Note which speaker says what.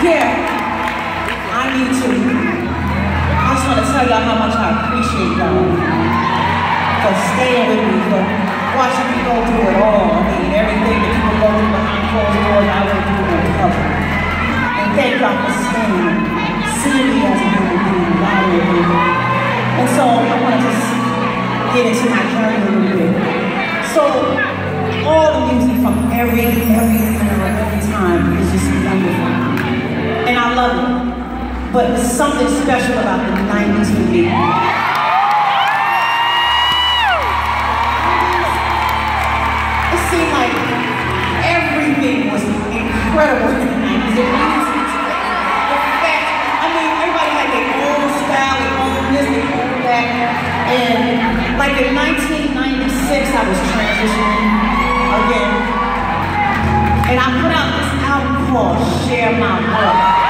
Speaker 1: i need to I just want to tell y'all how much I appreciate y'all for staying with me, for watching me go through it all. I mean, everything that people go through behind closed doors, I went through on cover. And thank y'all for staying, seeing me as a human being, valuing me. And so I want to just get into my journey a little bit. So all the music from every, every, something special about the 90s for me. It seemed like everything was incredible in the 90s. The music, the fact, I mean, everybody had their own style, their own this, their own that. And like in 1996, I was transitioning again. And I put out this album called Share My World.